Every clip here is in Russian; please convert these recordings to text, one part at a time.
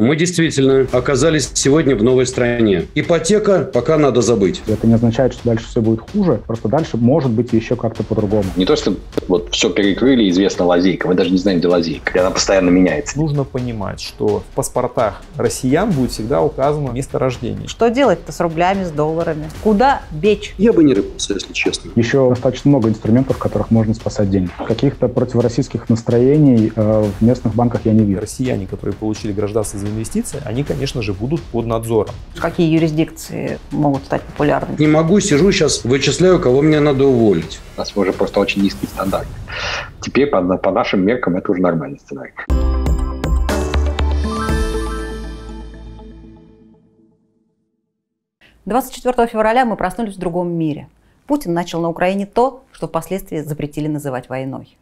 Мы действительно оказались сегодня в новой стране. Ипотека пока надо забыть. Это не означает, что дальше все будет хуже, просто дальше может быть еще как-то по-другому. Не то, что вот все перекрыли, известна лазейка, мы даже не знаем, где лазейка, она постоянно меняется. Нужно понимать, что в паспортах россиян будет всегда указано место рождения. Что делать-то с рублями, с долларами? Куда бечь? Я бы не рыпался, если честно. Еще достаточно много инструментов, в которых можно спасать деньги. Каких-то противороссийских настроений э, в местных банках я не вижу. Россияне, которые получили гражданство инвестиции, они, конечно же, будут под надзором. Какие юрисдикции могут стать популярными? Не могу, сижу сейчас, вычисляю, кого мне надо уволить. У нас уже просто очень низкий стандарт. Теперь по, по нашим меркам это уже нормальный сценарий. Двадцать четвертого февраля мы проснулись в другом мире. Путин начал на Украине то, что впоследствии запретили называть войной.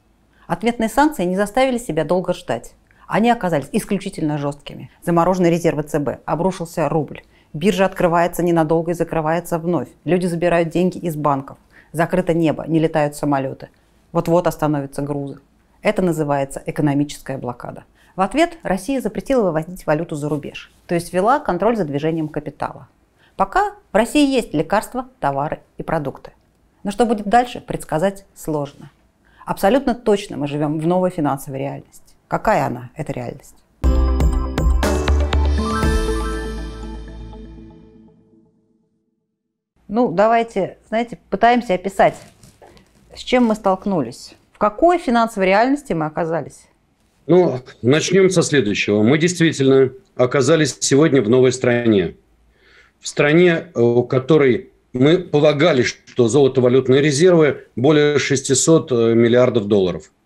Ответные санкции не заставили себя долго ждать. Они оказались исключительно жесткими. Замороженные резервы ЦБ, обрушился рубль. Биржа открывается ненадолго и закрывается вновь. Люди забирают деньги из банков. Закрыто небо, не летают самолеты. Вот-вот остановятся грузы. Это называется экономическая блокада. В ответ Россия запретила вывозить валюту за рубеж, то есть ввела контроль за движением капитала. Пока в России есть лекарства, товары и продукты. Но что будет дальше, предсказать сложно. Абсолютно точно мы живем в новой финансовой реальности. Какая она, эта реальность? Ну, давайте, знаете, пытаемся описать, с чем мы столкнулись. В какой финансовой реальности мы оказались? Ну, начнем со следующего. Мы действительно оказались сегодня в новой стране. В стране, у которой мы полагали, что золотовалютные резервы более 600 э, миллиардов долларов –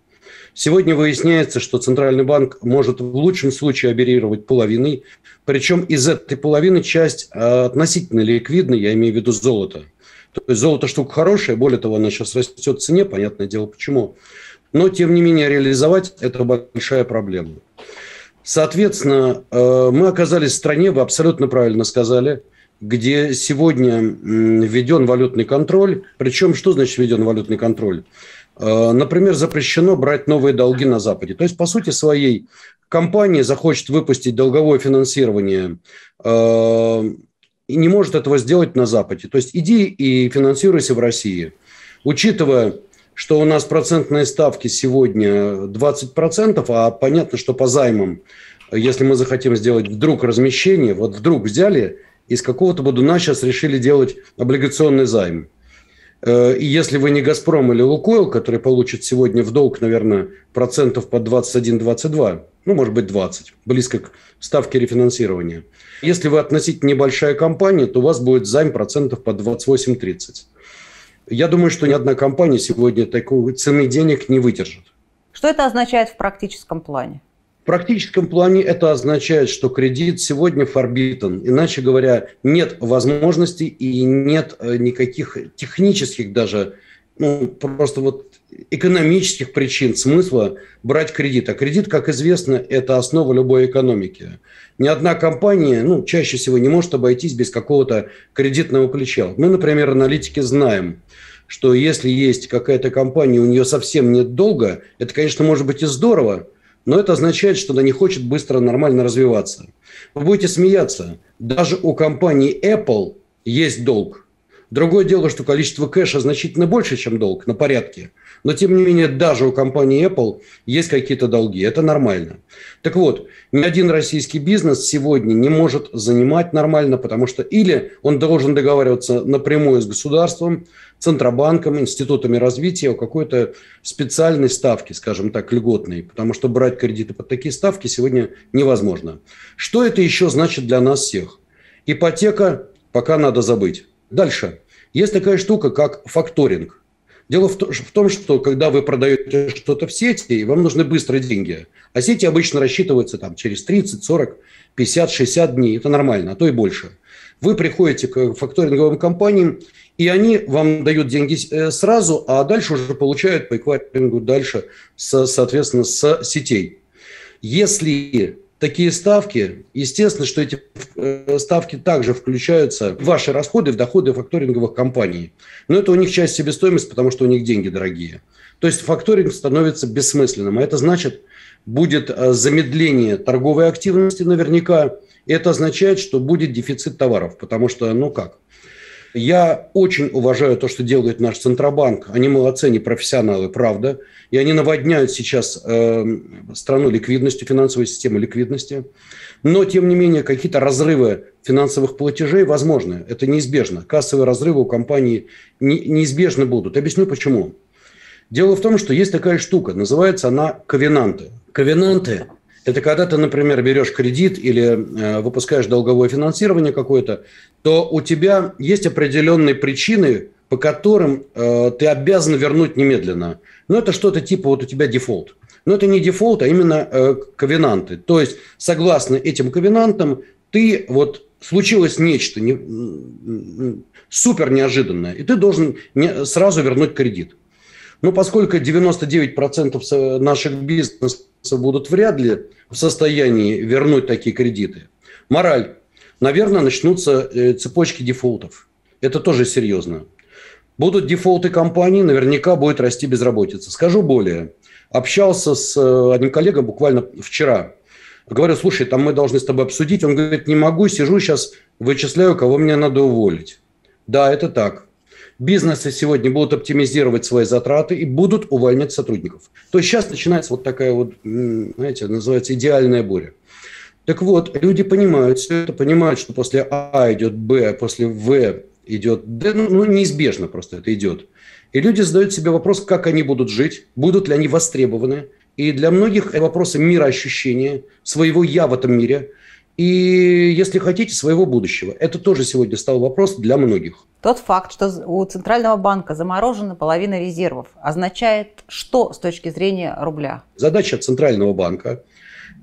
Сегодня выясняется, что Центральный банк может в лучшем случае оперировать половиной, причем из этой половины часть а, относительно ликвидная, я имею в виду золото. То есть золото штука хорошая, более того, она сейчас растет в цене, понятное дело почему. Но, тем не менее, реализовать – это большая проблема. Соответственно, э, мы оказались в стране, вы абсолютно правильно сказали, где сегодня введен валютный контроль. Причем, что значит введен валютный контроль? Э, например, запрещено брать новые долги на Западе. То есть, по сути своей, компания захочет выпустить долговое финансирование э, и не может этого сделать на Западе. То есть, иди и финансируйся в России. Учитывая, что у нас процентные ставки сегодня 20%, а понятно, что по займам, если мы захотим сделать вдруг размещение, вот вдруг взяли из какого-то бодуна сейчас решили делать облигационный займ – и если вы не «Газпром» или «Лукойл», который получит сегодня в долг, наверное, процентов по 21-22, ну, может быть, 20, близко к ставке рефинансирования. Если вы относительно небольшая компания, то у вас будет займ процентов по 28-30. Я думаю, что ни одна компания сегодня такой цены денег не выдержит. Что это означает в практическом плане? В практическом плане это означает, что кредит сегодня форбитан. Иначе говоря, нет возможностей и нет э, никаких технических даже, ну, просто вот экономических причин, смысла брать кредит. А кредит, как известно, это основа любой экономики. Ни одна компания, ну, чаще всего не может обойтись без какого-то кредитного плеча. Мы, например, аналитики знаем, что если есть какая-то компания, у нее совсем нет долга, это, конечно, может быть и здорово, но это означает, что она не хочет быстро нормально развиваться. Вы будете смеяться. Даже у компании Apple есть долг. Другое дело, что количество кэша значительно больше, чем долг, на порядке. Но, тем не менее, даже у компании Apple есть какие-то долги. Это нормально. Так вот, ни один российский бизнес сегодня не может занимать нормально, потому что или он должен договариваться напрямую с государством, Центробанком, институтами развития о какой-то специальной ставке, скажем так, льготной, потому что брать кредиты под такие ставки сегодня невозможно. Что это еще значит для нас всех? Ипотека пока надо забыть. Дальше. Есть такая штука, как факторинг. Дело в том, что когда вы продаете что-то в сети, вам нужны быстрые деньги, а сети обычно рассчитываются там, через 30, 40, 50, 60 дней, это нормально, а то и больше. Вы приходите к факторинговым компаниям, и они вам дают деньги э, сразу, а дальше уже получают по эквайрингу дальше, соответственно, с сетей. Если такие ставки, естественно, что эти э, ставки также включаются в ваши расходы, в доходы факторинговых компаний. Но это у них часть себестоимости, потому что у них деньги дорогие. То есть факторинг становится бессмысленным. А это значит, будет э, замедление торговой активности наверняка. Это означает, что будет дефицит товаров, потому что, ну как, я очень уважаю то, что делает наш Центробанк. Они молодцы, они профессионалы, правда. И они наводняют сейчас э, страну ликвидностью, финансовую систему ликвидности. Но, тем не менее, какие-то разрывы финансовых платежей возможны. Это неизбежно. Кассовые разрывы у компании не, неизбежно будут. Объясню почему. Дело в том, что есть такая штука, называется она ковенанты. Ковенанты – это когда ты, например, берешь кредит или э, выпускаешь долговое финансирование какое-то, то у тебя есть определенные причины, по которым э, ты обязан вернуть немедленно. Но это что-то типа вот у тебя дефолт. Но это не дефолт, а именно э, ковенанты. То есть, согласно этим ковенантам, ты вот случилось нечто не, супер неожиданное, и ты должен не, сразу вернуть кредит. Но поскольку 99% наших бизнесов будут вряд ли в состоянии вернуть такие кредиты, мораль, наверное, начнутся э, цепочки дефолтов. Это тоже серьезно. Будут дефолты компаний, наверняка будет расти безработица. Скажу более. Общался с э, одним коллегой буквально вчера. Говорю, слушай, там мы должны с тобой обсудить. Он говорит, не могу, сижу сейчас, вычисляю, кого мне надо уволить. Да, это так. Бизнесы сегодня будут оптимизировать свои затраты и будут увольнять сотрудников. То есть сейчас начинается вот такая вот, знаете, называется идеальная буря. Так вот, люди понимают все это, понимают, что после А идет Б, после В идет Д, ну, ну неизбежно просто это идет. И люди задают себе вопрос, как они будут жить, будут ли они востребованы. И для многих это вопросы мироощущения, своего «я» в этом мире – и, если хотите, своего будущего. Это тоже сегодня стал вопрос для многих. Тот факт, что у Центрального банка заморожена половина резервов, означает что с точки зрения рубля? Задача Центрального банка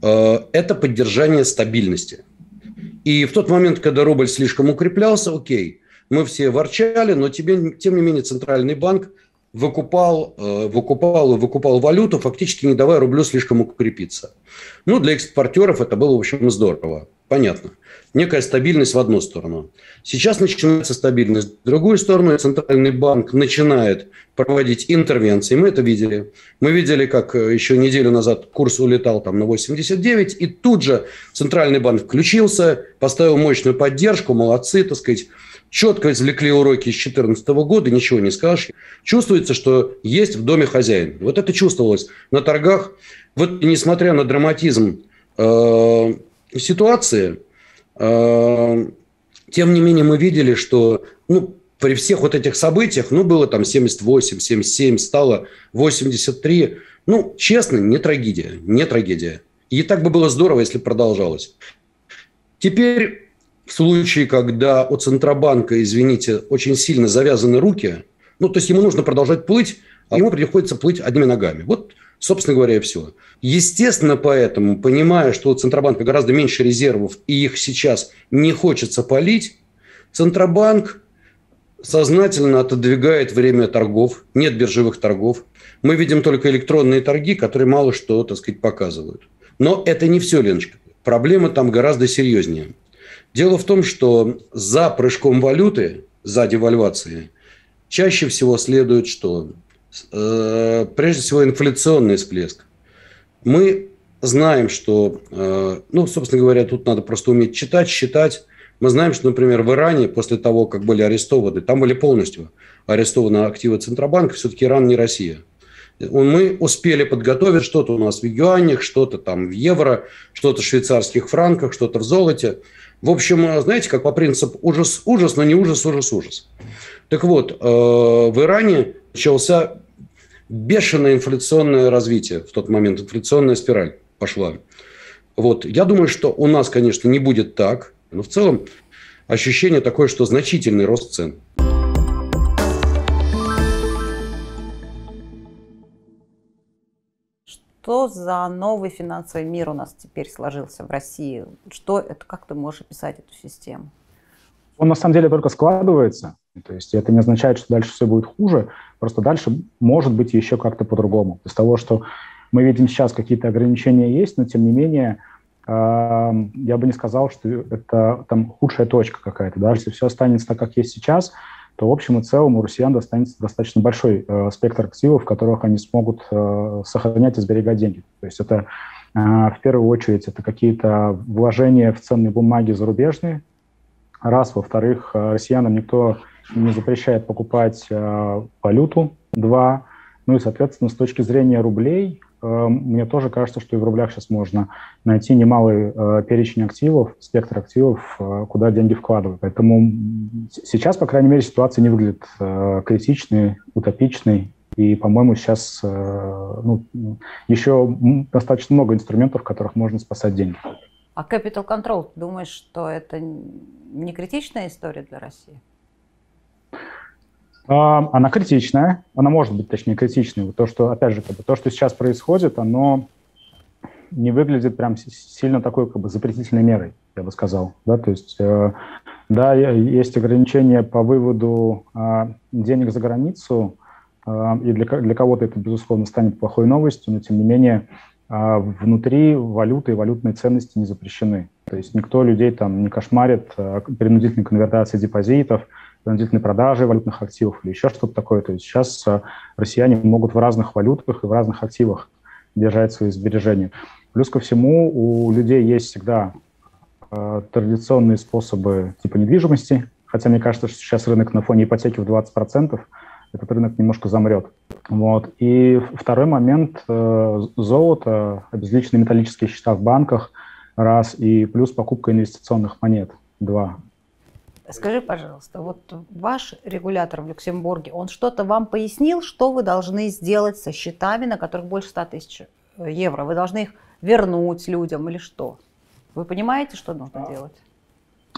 э, – это поддержание стабильности. И в тот момент, когда рубль слишком укреплялся, окей, мы все ворчали, но тебе, тем не менее Центральный банк выкупал, э, выкупал и выкупал валюту, фактически не давая рублю слишком укрепиться. Ну, для экспортеров это было, в общем, здорово. Понятно. Некая стабильность в одну сторону. Сейчас начинается стабильность в другую сторону. Центральный банк начинает проводить интервенции. Мы это видели. Мы видели, как э, еще неделю назад курс улетал там на 89, и тут же Центральный банк включился, поставил мощную поддержку. Молодцы, так сказать четко извлекли уроки с 2014 года, ничего не скажешь. Чувствуется, что есть в доме хозяин. Вот это чувствовалось на торгах. Вот несмотря на драматизм э, ситуации, э, тем не менее мы видели, что ну, при всех вот этих событиях, ну, было там 78, 77, стало 83. Ну, честно, не трагедия, не трагедия. И так бы было здорово, если продолжалось. Теперь в случае, когда у Центробанка, извините, очень сильно завязаны руки, ну, то есть ему нужно продолжать плыть, а ему приходится плыть одними ногами. Вот, собственно говоря, и все. Естественно, поэтому, понимая, что у Центробанка гораздо меньше резервов, и их сейчас не хочется полить, Центробанк сознательно отодвигает время торгов, нет биржевых торгов. Мы видим только электронные торги, которые мало что, так сказать, показывают. Но это не все, Леночка. Проблема там гораздо серьезнее. Дело в том, что за прыжком валюты, за девальвацией, чаще всего следует что? Э, прежде всего, инфляционный всплеск. Мы знаем, что, э, ну, собственно говоря, тут надо просто уметь читать, считать. Мы знаем, что, например, в Иране после того, как были арестованы, там были полностью арестованы активы Центробанка, все-таки Иран не Россия. Мы успели подготовить что-то у нас в юанях, что-то там в евро, что-то в швейцарских франках, что-то в золоте – в общем, э, знаете, как по принципу ужас, ужас, но не ужас, ужас, ужас. Так вот, э, в Иране начался бешеное инфляционное развитие в тот момент, инфляционная спираль пошла. Вот. Я думаю, что у нас, конечно, не будет так, но в целом ощущение такое, что значительный рост цен. Что за новый финансовый мир у нас теперь сложился в России? Что это, как ты можешь описать эту систему? Он на самом деле только складывается. То есть это не означает, что дальше все будет хуже. Просто дальше может быть еще как-то по-другому. Из того, что мы видим сейчас, какие-то ограничения есть, но тем не менее я бы не сказал, что это там худшая точка какая-то. Даже если все останется так, как есть сейчас, то в общем и целом у россиян достанется достаточно большой э, спектр активов, в которых они смогут э, сохранять и сберегать деньги. То есть это В первую очередь это какие-то вложения в ценные бумаги зарубежные. Раз. Во-вторых, россиянам никто не запрещает покупать валюту. Два. Ну и, соответственно, с точки зрения рублей, мне тоже кажется, что и в рублях сейчас можно найти немалый э, перечень активов, спектр активов, э, куда деньги вкладывать. Поэтому сейчас, по крайней мере, ситуация не выглядит э, критичной, утопичной. И, по-моему, сейчас ну, еще достаточно много инструментов, в которых можно спасать деньги. А Capital Control, думаешь, что это не критичная история для России? Она критичная, она может быть, точнее, критичной. То, что, опять же, как бы, то, что сейчас происходит, оно не выглядит прям сильно такой как бы запретительной мерой, я бы сказал. Да, то есть, э, да, есть ограничения по выводу э, денег за границу, э, и для, для кого-то это, безусловно, станет плохой новостью, но, тем не менее, э, внутри валюты и валютные ценности не запрещены. То есть никто людей там не кошмарит э, принудительной конвертацией депозитов, принудительной продажи валютных активов или еще что-то такое. То есть сейчас э, россияне могут в разных валютах и в разных активах держать свои сбережения. Плюс ко всему у людей есть всегда э, традиционные способы типа недвижимости, хотя мне кажется, что сейчас рынок на фоне ипотеки в 20%, этот рынок немножко замрет. Вот. И второй момент э, – золото, обезличенные металлические счета в банках – раз, и плюс покупка инвестиционных монет – два. Скажи, пожалуйста, вот ваш регулятор в Люксембурге, он что-то вам пояснил, что вы должны сделать со счетами, на которых больше 100 тысяч э, евро? Вы должны их вернуть людям или что? Вы понимаете, что нужно делать?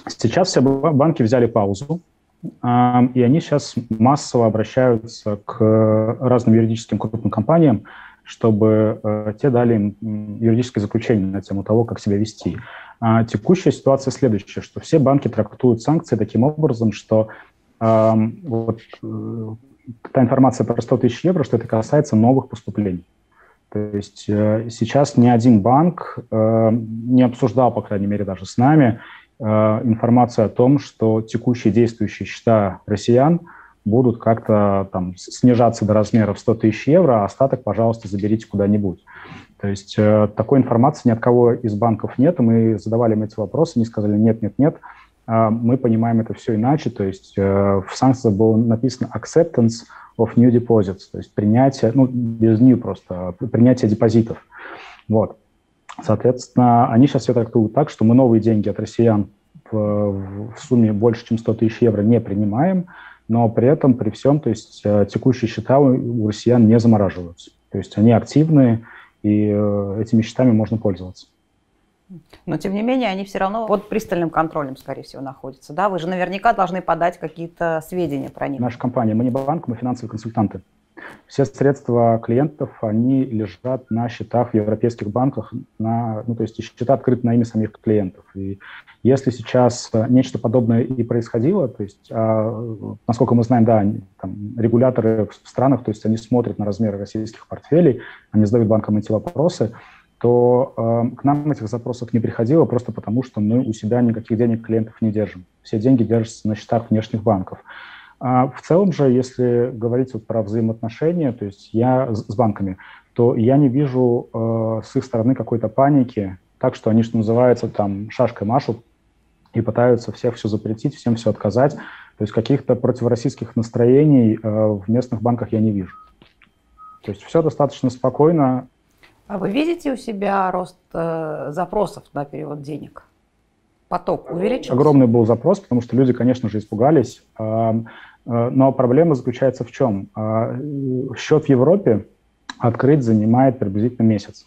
Сейчас все банки взяли паузу, и они сейчас массово обращаются к разным юридическим крупным компаниям, чтобы э, те дали им юридическое заключение на тему того, как себя вести. А текущая ситуация следующая, что все банки трактуют санкции таким образом, что э, вот, э, та информация про 100 тысяч евро, что это касается новых поступлений. То есть э, сейчас ни один банк э, не обсуждал, по крайней мере, даже с нами, э, информацию о том, что текущие действующие счета россиян будут как-то там снижаться до размеров 100 тысяч евро, а остаток, пожалуйста, заберите куда-нибудь. То есть э, такой информации ни от кого из банков нет, мы задавали им эти вопросы, они сказали нет, нет, нет, э, мы понимаем это все иначе, то есть э, в санкциях было написано acceptance of new deposits, то есть принятие, ну, без new просто, принятие депозитов. Вот. Соответственно, они сейчас все трактуют так, что мы новые деньги от россиян в, в сумме больше, чем 100 тысяч евро не принимаем, но при этом, при всем, то есть э, текущие счета у россиян не замораживаются. То есть они активные, и э, этими счетами можно пользоваться. Но, тем не менее, они все равно под пристальным контролем, скорее всего, находятся. Да? Вы же наверняка должны подать какие-то сведения про них. Наша компания, мы не банк, мы финансовые консультанты. Все средства клиентов, они лежат на счетах в европейских банках, на, ну, то есть счета открыты на имя самих клиентов. И если сейчас нечто подобное и происходило, то есть, а, насколько мы знаем, да, там, регуляторы в странах, то есть они смотрят на размеры российских портфелей, они задают банкам эти вопросы, то э, к нам этих запросов не приходило просто потому, что мы у себя никаких денег клиентов не держим. Все деньги держатся на счетах внешних банков. А в целом же, если говорить вот про взаимоотношения, то есть я с банками, то я не вижу э, с их стороны какой-то паники, так что они, что называется, там шашкой машут и пытаются всех все запретить, всем все отказать. То есть каких-то противороссийских настроений э, в местных банках я не вижу. То есть все достаточно спокойно. А вы видите у себя рост э, запросов на перевод денег? Поток увеличился? Огромный был запрос, потому что люди, конечно же, испугались. Э, но проблема заключается в чем? А, счет в Европе открыть занимает приблизительно месяц.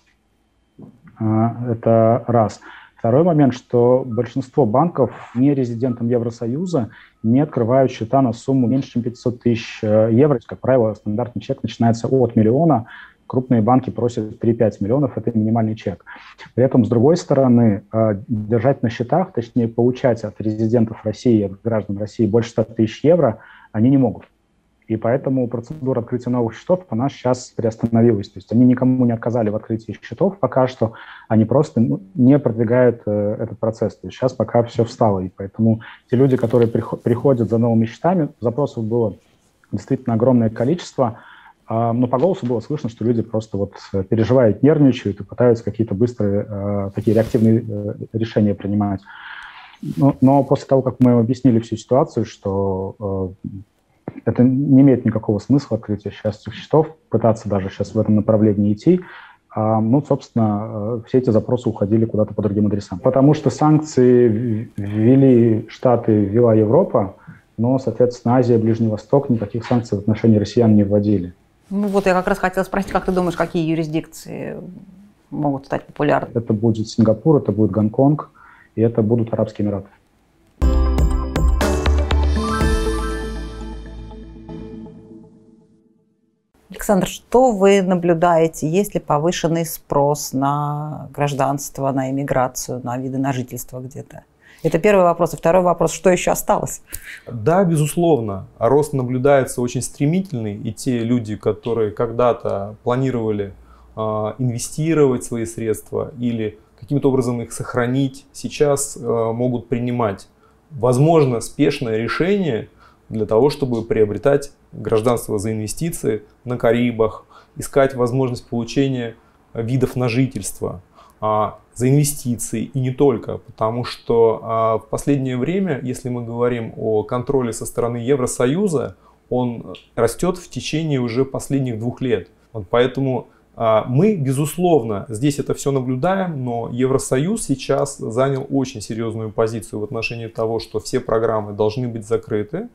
А, это раз. Второй момент, что большинство банков не резидентам Евросоюза не открывают счета на сумму меньше, чем 500 тысяч э, евро. Как правило, стандартный чек начинается от миллиона, крупные банки просят 3-5 миллионов, это минимальный чек. При этом, с другой стороны, э, держать на счетах, точнее, получать от резидентов России, от граждан России больше 100 тысяч евро – они не могут. И поэтому процедура открытия новых счетов, она сейчас приостановилась. То есть они никому не отказали в открытии счетов пока что, они просто ну, не продвигают э, этот процесс. То есть сейчас пока все встало. И поэтому те люди, которые приход, приходят за новыми счетами, запросов было действительно огромное количество. А, но по голосу было слышно, что люди просто вот переживают, нервничают и пытаются какие-то быстрые э, такие реактивные э, решения принимать. Но, но после того, как мы объяснили всю ситуацию, что э, это не имеет никакого смысла открытие сейчас этих счетов, пытаться даже сейчас в этом направлении идти, а, ну, собственно, э, все эти запросы уходили куда-то по другим адресам. Потому что санкции ввели Штаты, ввела Европа, но, соответственно, Азия, Ближний Восток никаких санкций в отношении россиян не вводили. Ну вот я как раз хотела спросить, как ты думаешь, какие юрисдикции могут стать популярными? Это будет Сингапур, это будет Гонконг, и это будут Арабские Эмираты. Александр, что вы наблюдаете? Есть ли повышенный спрос на гражданство, на иммиграцию, на виды на жительство где-то? Это первый вопрос. И второй вопрос, что еще осталось? Да, безусловно. Рост наблюдается очень стремительный. И те люди, которые когда-то планировали э, инвестировать свои средства или каким-то образом их сохранить, сейчас э, могут принимать, возможно, спешное решение для того, чтобы приобретать гражданство за инвестиции на Карибах, искать возможность получения видов на жительство а, за инвестиции и не только, потому что а, в последнее время, если мы говорим о контроле со стороны Евросоюза, он растет в течение уже последних двух лет. Вот поэтому мы, безусловно, здесь это все наблюдаем, но Евросоюз сейчас занял очень серьезную позицию в отношении того, что все программы должны быть закрыты,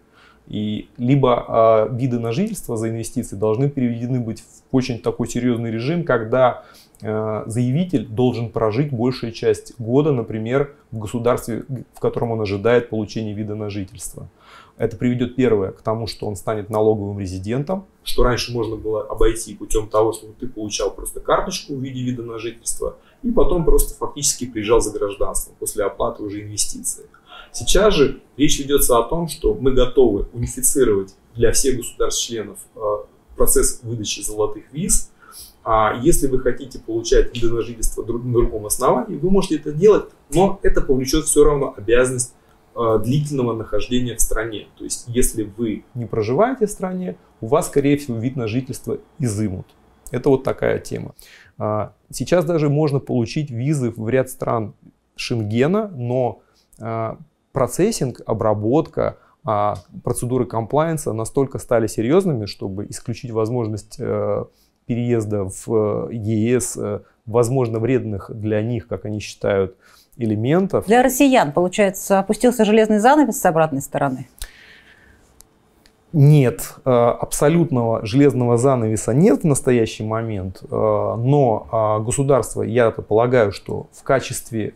и либо э, виды на жительство за инвестиции должны переведены быть в очень такой серьезный режим, когда э, заявитель должен прожить большую часть года, например, в государстве, в котором он ожидает получения вида на жительство. Это приведет первое к тому, что он станет налоговым резидентом, что раньше можно было обойти путем того, что ты получал просто карточку в виде вида на жительство, и потом просто фактически приезжал за гражданством после оплаты уже инвестиций. Сейчас же речь ведется о том, что мы готовы унифицировать для всех государств-членов э, процесс выдачи золотых виз. А если вы хотите получать виды на жительство на другом основании, вы можете это делать, но это повлечет все равно обязанность длительного нахождения в стране. То есть, если вы не проживаете в стране, у вас, скорее всего, вид на жительство изымут. Это вот такая тема. А, сейчас даже можно получить визы в ряд стран Шенгена, но а, процессинг, обработка, а процедуры комплайенса настолько стали серьезными, чтобы исключить возможность э, переезда в э, ЕС, э, возможно, вредных для них, как они считают, элементов. Для россиян, получается, опустился железный занавес с обратной стороны? Нет, абсолютного железного занавеса нет в настоящий момент, но государство, я полагаю, что в качестве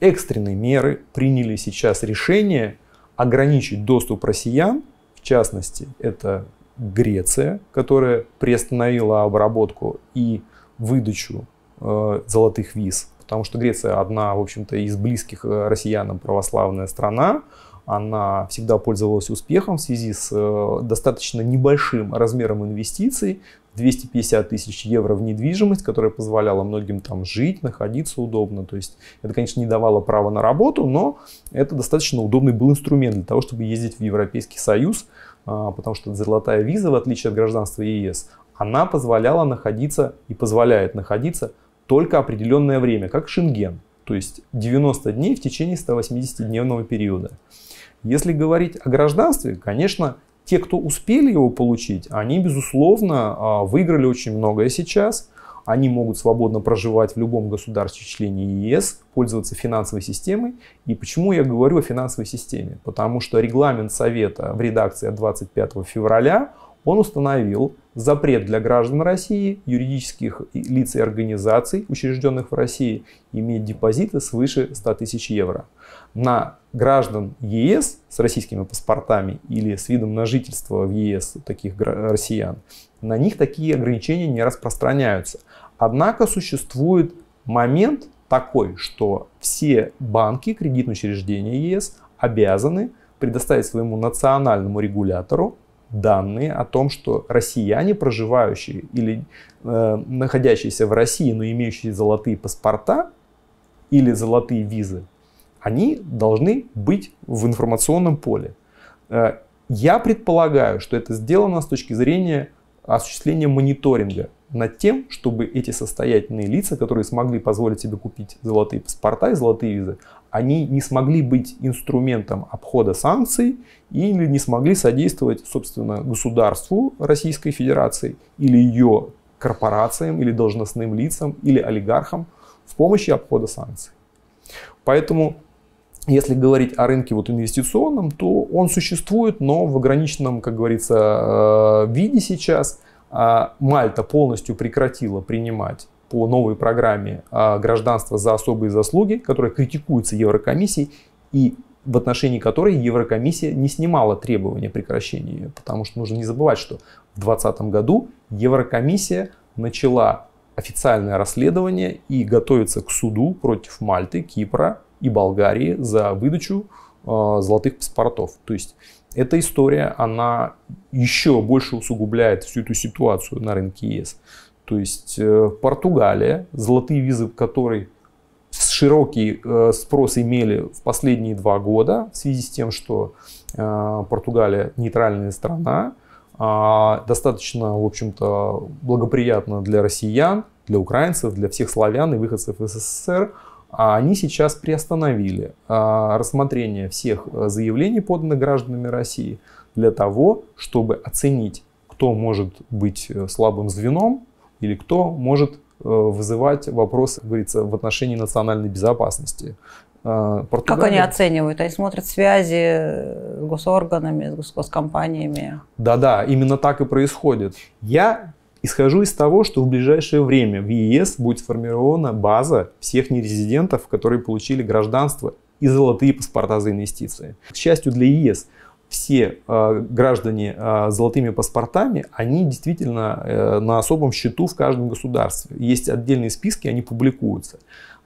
экстренной меры приняли сейчас решение ограничить доступ россиян, в частности, это Греция, которая приостановила обработку и выдачу э, золотых виз, потому что Греция одна, в общем-то, из близких э, россиянам православная страна, она всегда пользовалась успехом в связи с э, достаточно небольшим размером инвестиций, 250 тысяч евро в недвижимость, которая позволяла многим там жить, находиться удобно. То есть это, конечно, не давало права на работу, но это достаточно удобный был инструмент для того, чтобы ездить в Европейский Союз, а, потому что золотая виза, в отличие от гражданства ЕС, она позволяла находиться и позволяет находиться только определенное время, как Шенген, то есть 90 дней в течение 180-дневного периода. Если говорить о гражданстве, конечно, те, кто успели его получить, они, безусловно, а, выиграли очень многое сейчас. Они могут свободно проживать в любом государстве-члене ЕС, пользоваться финансовой системой. И почему я говорю о финансовой системе? Потому что регламент Совета в редакции от 25 февраля, он установил запрет для граждан России, юридических лиц и организаций, учрежденных в России, иметь депозиты свыше 100 тысяч евро на граждан ЕС с российскими паспортами или с видом на жительство в ЕС таких россиян, на них такие ограничения не распространяются. Однако существует момент такой, что все банки, кредитные учреждения ЕС обязаны предоставить своему национальному регулятору данные о том, что россияне, проживающие или э, находящиеся в России, но имеющие золотые паспорта или золотые визы, они должны быть в информационном поле. Э, я предполагаю, что это сделано с точки зрения осуществление мониторинга над тем, чтобы эти состоятельные лица, которые смогли позволить себе купить золотые паспорта и золотые визы, они не смогли быть инструментом обхода санкций или не смогли содействовать, собственно, государству Российской Федерации или ее корпорациям, или должностным лицам, или олигархам в помощи обхода санкций. Поэтому, если говорить о рынке вот инвестиционном, то он существует, но в ограниченном, как говорится, э, виде сейчас – а Мальта полностью прекратила принимать по новой программе а, гражданство за особые заслуги, которая критикуется Еврокомиссией и в отношении которой Еврокомиссия не снимала требования прекращения ее. Потому что нужно не забывать, что в 2020 году Еврокомиссия начала официальное расследование и готовится к суду против Мальты, Кипра и Болгарии за выдачу э, золотых паспортов. То есть эта история, она еще больше усугубляет всю эту ситуацию на рынке ЕС. То есть э, Португалия, золотые визы которой широкий э, спрос имели в последние два года в связи с тем, что э, Португалия нейтральная страна, а, достаточно, в общем-то, благоприятно для россиян, для украинцев, для всех славян и выходцев из СССР – а они сейчас приостановили а, рассмотрение всех заявлений, поданных гражданами России, для того, чтобы оценить, кто может быть слабым звеном или кто может э, вызывать вопросы, как говорится, в отношении национальной безопасности. Португалия... Как они оценивают? Они смотрят связи с госорганами, с госкомпаниями? Да-да, именно так и происходит. Я Исхожу из того, что в ближайшее время в ЕС будет сформирована база всех нерезидентов, которые получили гражданство и золотые паспорта за инвестиции. К счастью для ЕС, все э, граждане э, золотыми паспортами, они действительно э, на особом счету в каждом государстве. Есть отдельные списки, они публикуются.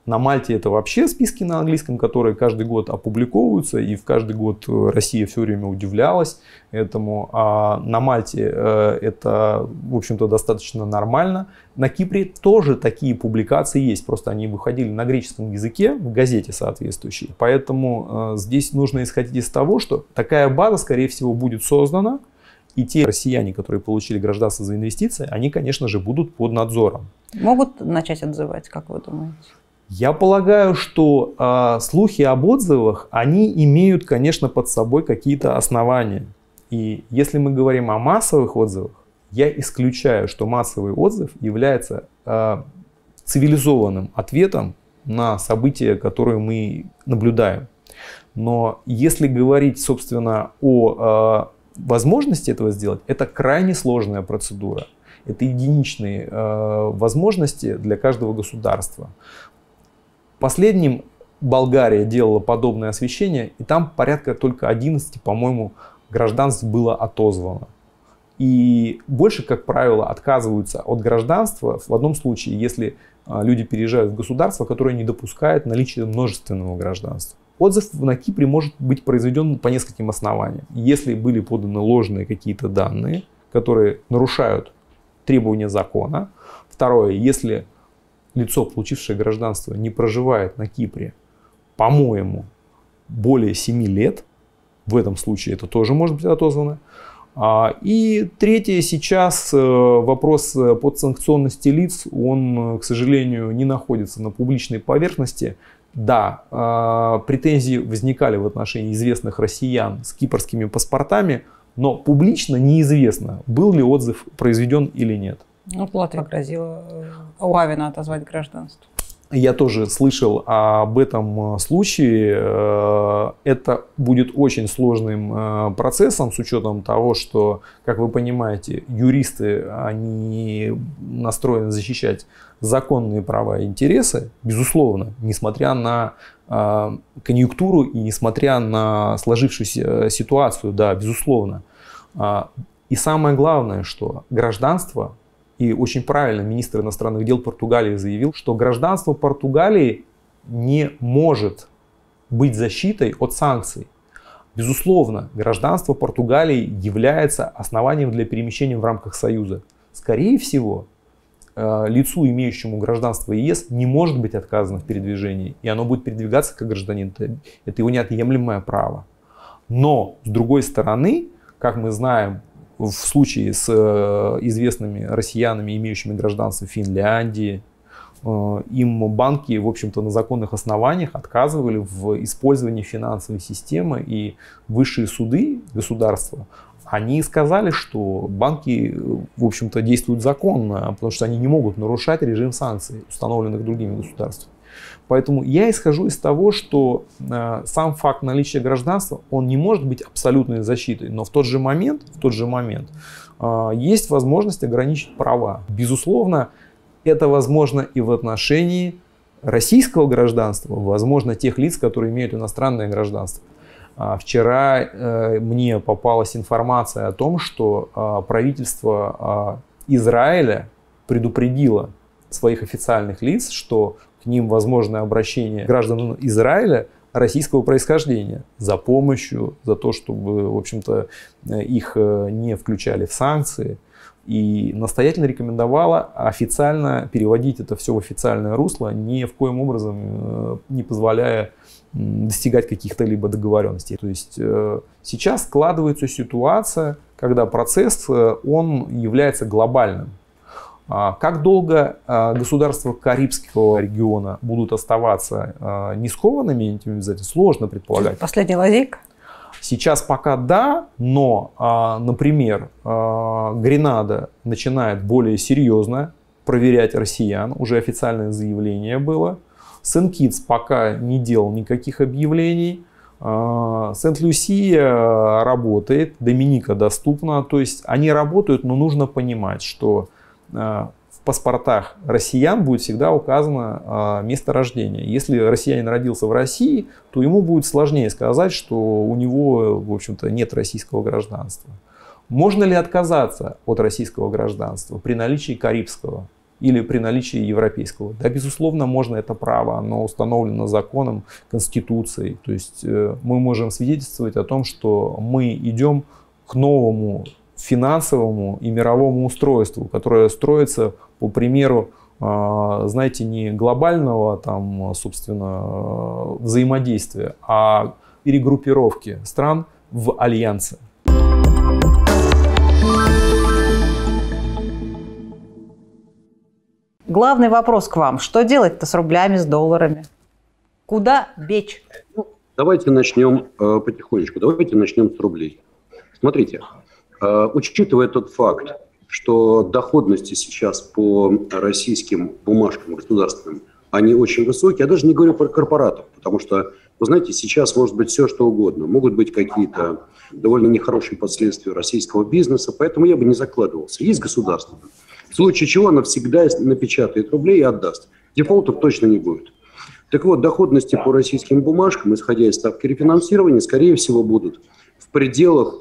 На Мальте это вообще списки на английском, которые каждый год опубликовываются, и в каждый год э, Россия все время удивлялась этому. А на Мальте э, это, в общем-то, достаточно нормально. На Кипре тоже такие публикации есть, просто они выходили на греческом языке в газете соответствующей. Поэтому э, здесь нужно исходить из того, что такая база, скорее всего, будет создана, и те россияне, которые получили гражданство за инвестиции, они, конечно же, будут под надзором. Могут начать отзывать, как вы думаете? Я полагаю, что э, слухи об отзывах, они имеют, конечно, под собой какие-то основания. И если мы говорим о массовых отзывах, я исключаю, что массовый отзыв является э, цивилизованным ответом на события, которые мы наблюдаем. Но если говорить, собственно, о э, возможности этого сделать, это крайне сложная процедура. Это единичные э, возможности для каждого государства. Последним Болгария делала подобное освещение, и там порядка только 11, по-моему, гражданств было отозвано. И больше, как правило, отказываются от гражданства в одном случае, если а, люди переезжают в государство, которое не допускает наличия множественного гражданства. Отзыв на Кипре может быть произведен по нескольким основаниям. Если были поданы ложные какие-то данные, которые нарушают требования закона. Второе, если лицо, получившее гражданство, не проживает на Кипре, по-моему, более 7 лет, в этом случае это тоже может быть отозвано. А, и третье, сейчас э, вопрос э, подсанкционности лиц, он, э, к сожалению, не находится на публичной поверхности. Да, а, претензии возникали в отношении известных россиян с кипрскими паспортами, но публично неизвестно, был ли отзыв произведен или нет. Ну, Латвия грозила Уавина отозвать гражданство. Я тоже слышал об этом э, случае. Э, это будет очень сложным э, процессом с учетом того, что, как вы понимаете, юристы, они настроены защищать законные права и интересы, безусловно, несмотря на конъюнктуру и несмотря на сложившуюся ситуацию, да, безусловно. И самое главное, что гражданство и очень правильно министр иностранных дел Португалии заявил, что гражданство Португалии не может быть защитой от санкций. Безусловно, гражданство Португалии является основанием для перемещения в рамках Союза. Скорее всего, э, лицу, имеющему гражданство ЕС, не может быть отказано в передвижении, и оно будет передвигаться как гражданин. Это его неотъемлемое право. Но, с другой стороны, как мы знаем, в случае с э, известными россиянами, имеющими гражданство Финляндии, э, им банки, в общем-то, на законных основаниях отказывали в использовании финансовой системы и высшие суды государства они сказали, что банки, в общем-то, действуют законно, потому что они не могут нарушать режим санкций, установленных другими государствами. Поэтому я исхожу из того, что э, сам факт наличия гражданства, он не может быть абсолютной защитой, но в тот же момент, в тот же момент э, есть возможность ограничить права. Безусловно, это возможно и в отношении российского гражданства, возможно, тех лиц, которые имеют иностранное гражданство. А, вчера э, мне попалась информация о том, что а, правительство а, Израиля предупредило своих официальных лиц, что к ним возможно обращение граждан Израиля российского происхождения за помощью, за то, чтобы, в общем-то, э, их э, не включали в санкции. И настоятельно рекомендовала официально переводить это все в официальное русло, ни в коем образом не позволяя достигать каких-то либо договоренностей. То есть э, сейчас складывается ситуация, когда процесс, э, он является глобальным. А как долго э, государства Карибского региона будут оставаться не скованными этими обязательствами, сложно предполагать. Последняя лазейка? Сейчас пока да, но, а, например, Гренада начинает более серьезно проверять россиян, уже официальное заявление было, Сент-Китс пока не делал никаких объявлений. А, Сент-Люсия работает, Доминика доступна. То есть они работают, но нужно понимать, что а, в паспортах россиян будет всегда указано а, место рождения. Если россиянин родился в России, то ему будет сложнее сказать, что у него, в общем-то, нет российского гражданства. Можно ли отказаться от российского гражданства при наличии карибского? или при наличии европейского. Да, безусловно, можно это право, оно установлено законом, конституцией. То есть э, мы можем свидетельствовать о том, что мы идем к новому финансовому и мировому устройству, которое строится по примеру, э, знаете, не глобального там, собственно, взаимодействия, а перегруппировки стран в альянсы. Главный вопрос к вам. Что делать-то с рублями, с долларами? Куда бечь? Давайте начнем э, потихонечку. Давайте начнем с рублей. Смотрите, учитывая тот факт, что доходности сейчас по российским бумажкам государственным, они очень высокие. Я даже не говорю про корпоратов, потому что, вы знаете, сейчас может быть все, что угодно. Могут быть какие-то довольно нехорошие последствия российского бизнеса, поэтому я бы не закладывался. Есть государство, в случае чего она всегда напечатает рублей и отдаст. Дефолтов точно не будет. Так вот, доходности по российским бумажкам, исходя из ставки рефинансирования, скорее всего, будут в пределах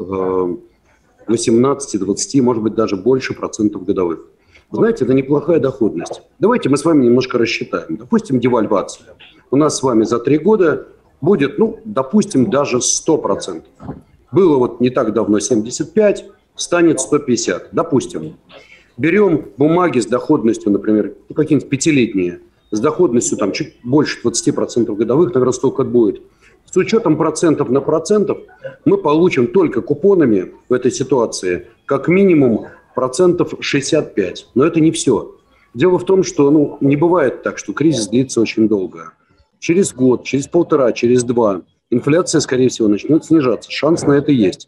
18-20, э, может быть, даже больше процентов годовых. Знаете, это неплохая доходность. Давайте мы с вами немножко рассчитаем. Допустим, девальвация. У нас с вами за три года будет, ну, допустим, даже 100%. Было вот не так давно 75, станет 150, допустим. Берем бумаги с доходностью, например, ну, какие-нибудь пятилетние, с доходностью там чуть больше 20% годовых, наверное, столько будет. С учетом процентов на процентов мы получим только купонами в этой ситуации как минимум процентов 65. Но это не все. Дело в том, что ну, не бывает так, что кризис длится очень долго. Через год, через полтора, через два инфляция, скорее всего, начнет снижаться. Шанс на это есть.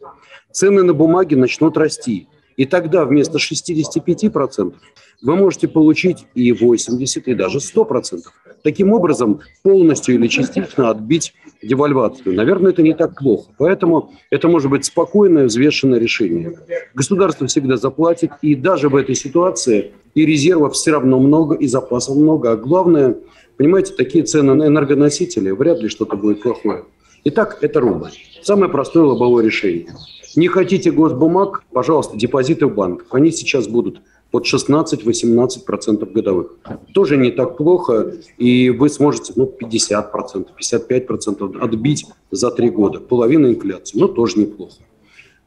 Цены на бумаги начнут расти. И тогда вместо 65% вы можете получить и 80, и даже 100%. Таким образом, полностью или частично отбить девальвацию. Наверное, это не так плохо. Поэтому это может быть спокойное, взвешенное решение. Государство всегда заплатит, и даже в этой ситуации и резервов все равно много, и запасов много. А главное, понимаете, такие цены на энергоносители, вряд ли что-то будет плохое. Итак, это рубль. Самое простое лобовое решение. Не хотите госбумаг, пожалуйста, депозиты в банках. Они сейчас будут под 16-18% годовых. Тоже не так плохо, и вы сможете ну, 50%, 55% отбить за три года. Половина инфляции, но тоже неплохо.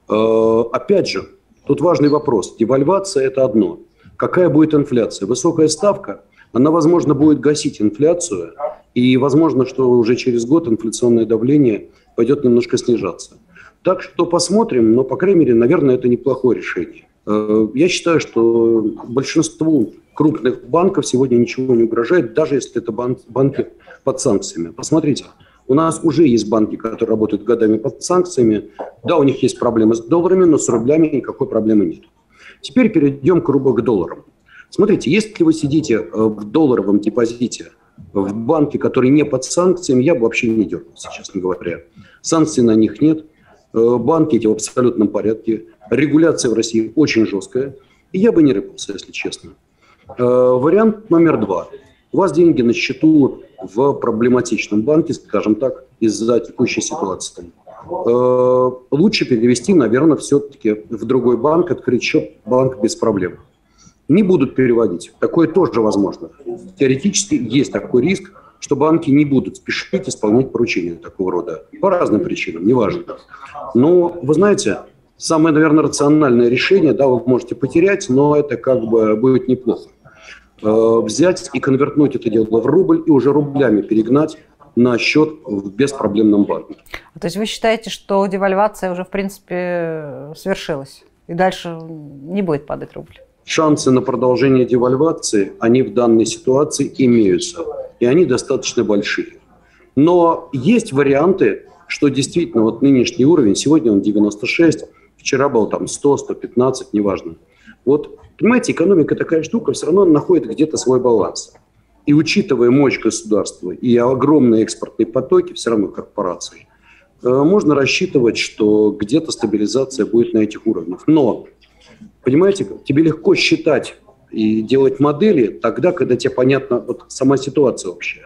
Э, опять же, тут важный вопрос. Девальвация – это одно. Какая будет инфляция? Высокая ставка, она, возможно, будет гасить инфляцию, и возможно, что уже через год инфляционное давление пойдет немножко снижаться. Так что посмотрим, но, по крайней мере, наверное, это неплохое решение. Э, я считаю, что большинству крупных банков сегодня ничего не угрожает, даже если это банки под санкциями. Посмотрите, у нас уже есть банки, которые работают годами под санкциями. Да, у них есть проблемы с долларами, но с рублями никакой проблемы нет. Теперь перейдем к к долларам. Смотрите, если вы сидите э, в долларовом депозите в банке, который не под санкциями, я бы вообще не дергался, честно говоря. Санкций на них нет. Э, банки эти в абсолютном порядке. Регуляция в России очень жесткая. И я бы не рыпался, если честно. Э, вариант номер два. У вас деньги на счету в проблематичном банке, скажем так, из-за текущей ситуации. Э, лучше перевести, наверное, все-таки в другой банк, открыть счет, банк без проблем. Не будут переводить. Такое тоже возможно. Теоретически есть такой риск, что банки не будут спешить исполнять поручения такого рода. По разным причинам, неважно. Но, вы знаете, самое, наверное, рациональное решение, да, вы можете потерять, но это как бы будет неплохо. Э, взять и конвертнуть это дело в рубль и уже рублями перегнать на счет в беспроблемном банке. То есть вы считаете, что девальвация уже, в принципе, свершилась? И дальше не будет падать рубль? Шансы на продолжение девальвации, они в данной ситуации имеются. И они достаточно большие. Но есть варианты, что действительно вот нынешний уровень, сегодня он 96, вчера был там 100, 115, неважно. Вот Понимаете, экономика такая штука, все равно находит где-то свой баланс. И учитывая мощь государства и огромные экспортные потоки, все равно корпораций, э, можно рассчитывать, что где-то стабилизация будет на этих уровнях. Но, понимаете, тебе легко считать и делать модели тогда, когда тебе понятна вот сама ситуация вообще.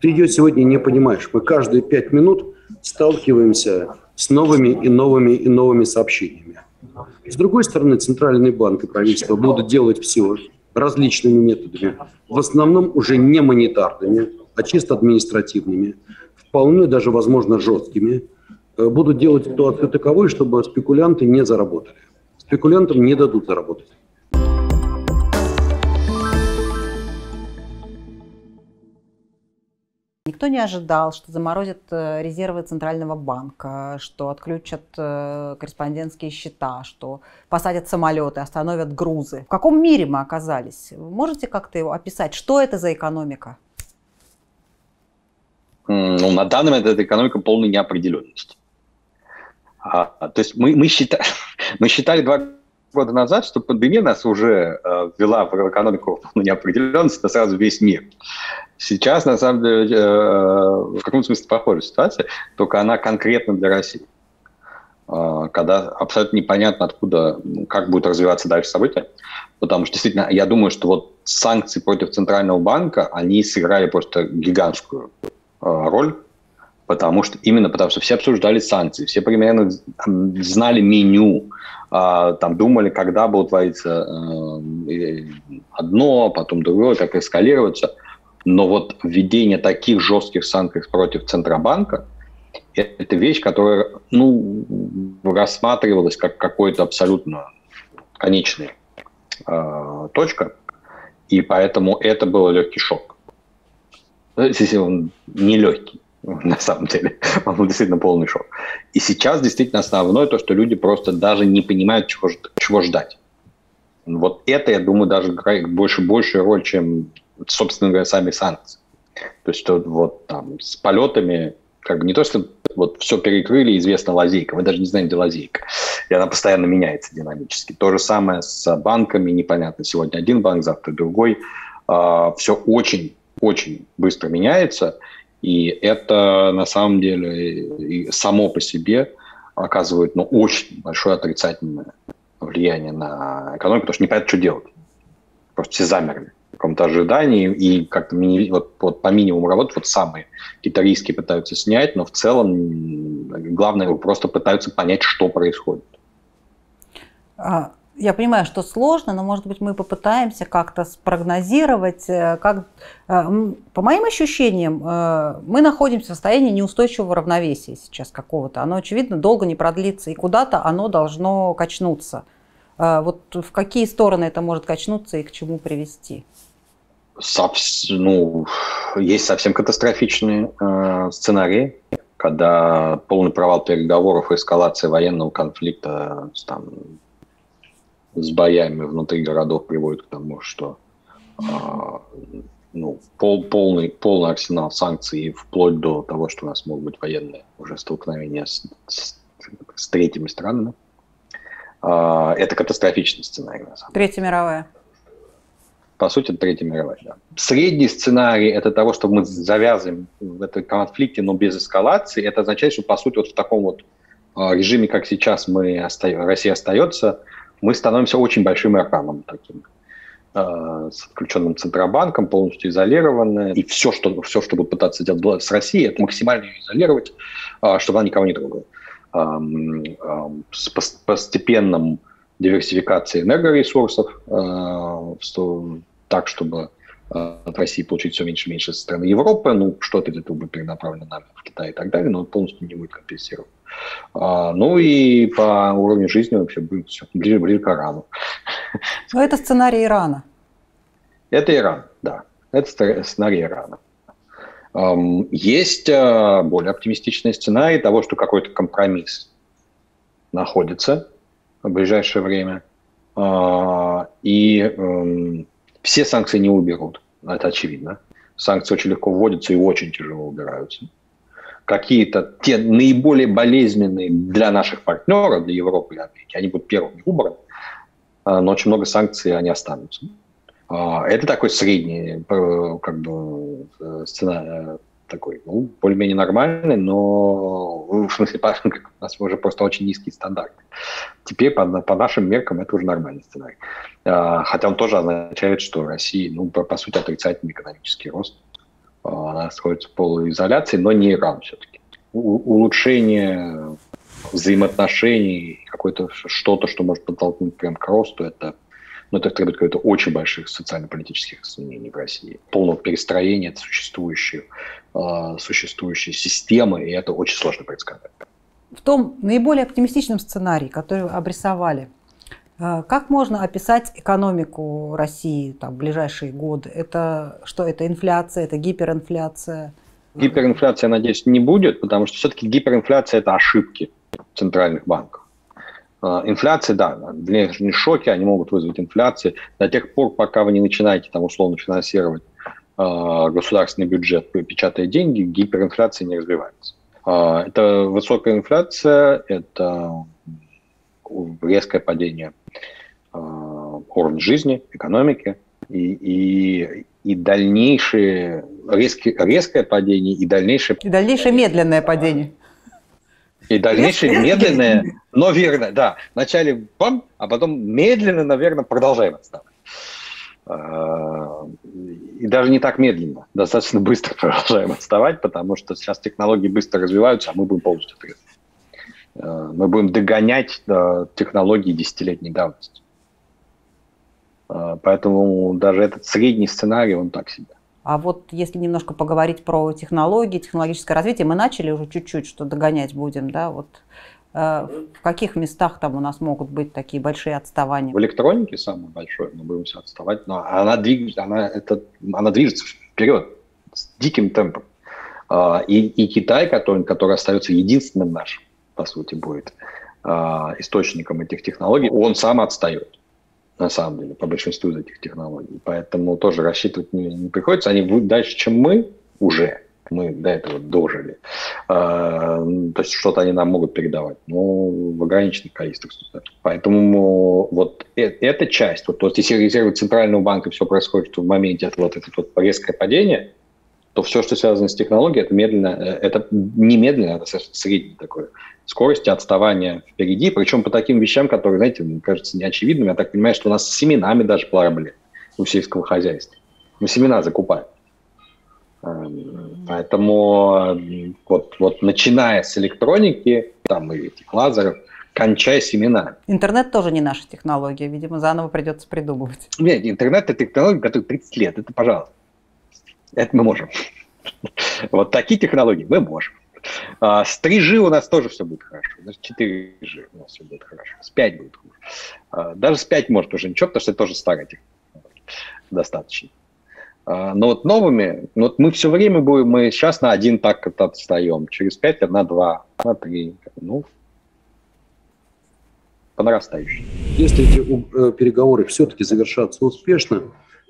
Ты ее сегодня не понимаешь. Мы каждые пять минут сталкиваемся с новыми и новыми и новыми сообщениями. С другой стороны, Центральный банк и правительство будут делать все различными методами, в основном уже не монетарными, а чисто административными, вполне даже, возможно, жесткими, э, будут делать ситуацию таковой, чтобы спекулянты не заработали. Спекулянтам не дадут заработать. Никто не ожидал, что заморозят э, резервы Центрального банка, что отключат э, корреспондентские счета, что посадят самолеты, остановят грузы. В каком мире мы оказались? Можете как-то его описать? Что это за экономика? Ну, на данный момент это экономика полной неопределенности. А, то есть мы, мы, считали, мы считали два года назад, что пандемия нас уже э, ввела в экономику неопределенности на сразу весь мир. Сейчас, на самом деле, э, в каком смысле похожая ситуация, только она конкретно для России. Э, когда абсолютно непонятно, откуда, как будут развиваться дальше события. Потому что, действительно, я думаю, что вот санкции против Центрального банка, они сыграли просто гигантскую роль потому что именно потому что все обсуждали санкции, все примерно знали меню, а, там думали, когда будет твориться э, одно, потом другое, как эскалироваться. Но вот введение таких жестких санкций против Центробанка – это вещь, которая ну, рассматривалась как какой-то абсолютно конечная э, точка, и поэтому это был легкий шок. Не легкий, на самом деле. Он был действительно полный шок. И сейчас действительно основное то, что люди просто даже не понимают, чего, чего ждать. Вот это, я думаю, даже больше большую роль, чем, собственно говоря, сами санкции. То есть что вот там с полетами, как бы не то, что вот все перекрыли, известна лазейка, мы даже не знаем, где лазейка. И она постоянно меняется динамически. То же самое с банками, непонятно, сегодня один банк, завтра другой. А, все очень, очень быстро меняется – и это на самом деле само по себе оказывает ну, очень большое отрицательное влияние на экономику, потому что не понятно, что делать. Просто все замерли в каком-то ожидании, и как-то вот, вот по минимуму работы вот самые какие-то риски пытаются снять, но в целом главное просто пытаются понять, что происходит. А, я понимаю, что сложно, но, может быть, мы попытаемся как-то спрогнозировать. Э, как... Э, по моим ощущениям, э, мы находимся в состоянии неустойчивого равновесия сейчас какого-то. Оно, очевидно, долго не продлится, и куда-то оно должно качнуться. Вот в какие стороны это может качнуться и к чему привести? Ну, есть совсем катастрофичные э, сценарии. когда полный провал переговоров и эскалация военного конфликта там, с боями внутри городов приводит к тому, что а, ну, пол, полный, полный арсенал санкций, вплоть до того, что у нас могут быть военные уже столкновения с, с, с третьими странами. А, это катастрофичный сценарий. На самом деле. Третья мировая. По сути, Третья мировая, да. Средний сценарий – это того, что мы завязываем в этом конфликте, но без эскалации. Это означает, что, по сути, вот в таком вот а, режиме, как сейчас мы Россия остается, мы становимся очень большим экраном таким э, с отключенным Центробанком, полностью изолированные. И все, что, все, что будут пытаться делать с Россией, это максимально ее изолировать, э, чтобы она никого не трогала. Э, с постепенным диверсификацией энергоресурсов, так, чтобы от России получить все меньше и меньше со стороны Европы, ну, что-то где-то будет перенаправлено нами в Китай и так далее, но полностью не будет компенсировать. А, ну и по уровню жизни вообще будет все ближе, ближе к Ирану. Но это сценарий Ирана. Это Иран, да. Это сценарий Ирана. Есть а, более оптимистичный сценарий того, что какой-то компромисс находится в ближайшее время. А, и все санкции не уберут, это очевидно. Санкции очень легко вводятся и очень тяжело убираются какие-то те наиболее болезненные для наших партнеров, для Европы и Америки, они будут первыми убраны, а, но очень много санкций они останутся. А, это такой средний э, как бы, э, сценарий, такой, ну, более-менее нормальный, но в смысле, у нас уже просто очень низкий стандарт. Теперь по, по нашим меркам это уже нормальный сценарий. А, хотя он тоже означает, что Россия, ну, по, по сути, отрицательный экономический рост она находится в полуизоляции, но не Иран все-таки. улучшение взаимоотношений, какое-то что-то, что может подтолкнуть прям к росту, это, ну, это требует каких-то очень больших социально-политических изменений в России. Полного перестроения существующей, э, существующей системы, и это очень сложно предсказать. В том наиболее оптимистичном сценарии, который обрисовали – а, как можно описать экономику России там, в ближайшие годы? Это что? Это инфляция, это гиперинфляция? Гиперинфляция, надеюсь, не будет, потому что все-таки гиперинфляция – это ошибки центральных банков. А, инфляция, да, внешние шоки, они могут вызвать инфляцию. До тех пор, пока вы не начинаете там условно финансировать э, государственный бюджет, печатая деньги, гиперинфляция не развивается. Это высокая инфляция, это резкое падение э, уровня жизни, экономики и, и, и дальнейшее резкое, резкое падение и дальнейшее... И дальнейшее медленное падение. И дальнейшее медленное, но верно, да. Вначале бам, а потом медленно, наверное, продолжаем отставать. Э, и даже не так медленно, достаточно быстро продолжаем отставать, потому что сейчас технологии быстро развиваются, а мы будем полностью отрезаны. Э, мы будем догонять э, технологии десятилетней давности. Э, поэтому даже этот средний сценарий, он так себе. А вот если немножко поговорить про технологии, технологическое развитие, мы начали уже чуть-чуть, что догонять будем, да, вот в каких местах там у нас могут быть такие большие отставания? В электронике самое большое, мы будем все отставать, но она движется, она, это, она движется вперед с диким темпом. И, и Китай, который, который остается единственным нашим по сути, будет э, источником этих технологий, он сам отстает, на самом деле, по большинству из этих технологий. Поэтому тоже рассчитывать не, не приходится. Они будут дальше, чем мы уже. Мы до этого дожили. Э, то есть что-то они нам могут передавать, но в ограниченных количествах. Поэтому вот э, эта часть, вот, вот если резервы Центрального банка все происходит в моменте, вот это вот резкое падение, то все, что связано с технологией, это медленно, э, это не медленно, это среднее такое скорости отставания впереди, причем по таким вещам, которые, знаете, мне кажется неочевидными. Я так понимаю, что у нас с семенами даже проблемы у сельского хозяйства. Мы семена закупаем. Эм, поэтому вот, вот начиная с электроники, там и этих лазеров, кончая семена. Интернет тоже не наша технология, видимо, заново придется придумывать. Нет, интернет – это технология, которая 30 лет, это пожалуйста. Это мы можем. Вот такие технологии мы можем. А, с 3G у нас тоже все будет хорошо. Даже 4G у нас все будет хорошо. С 5 будет хуже. А, даже с 5 может уже ничего, потому что это тоже старая технология. Достаточно. А, но вот новыми, ну вот мы все время будем, мы сейчас на один так отстаем, через пять на два, на три. Ну, по нарастающей. Если эти э, переговоры все-таки завершатся успешно,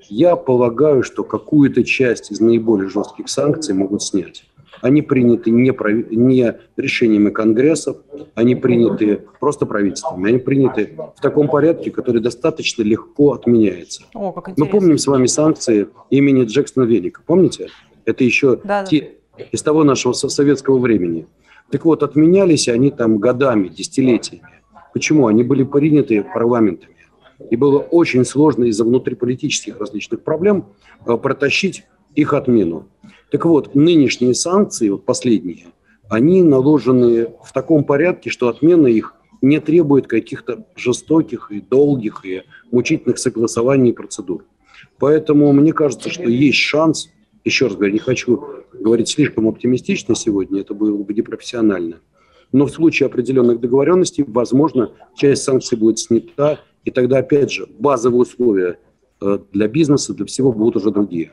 я полагаю, что какую-то часть из наиболее жестких санкций могут снять. Они приняты не, прави... не решениями Конгрессов, они приняты просто правительствами, они приняты в таком порядке, который достаточно легко отменяется. О, как Мы помним с вами санкции имени Джексона Велика, помните? Это еще да, те, да. из того нашего советского времени. Так вот, отменялись они там годами, десятилетиями. Почему? Они были приняты парламентами. И было очень сложно из-за внутриполитических различных проблем э, протащить их отмену. Так вот, нынешние санкции, вот последние, они наложены в таком порядке, что отмена их не требует каких-то жестоких и долгих и мучительных согласований и процедур. Поэтому мне кажется, что есть шанс, еще раз говорю, не хочу говорить слишком оптимистично сегодня, это было бы непрофессионально, но в случае определенных договоренностей, возможно, часть санкций будет снята, и тогда, опять же, базовые условия э, для бизнеса, для всего будут уже другие.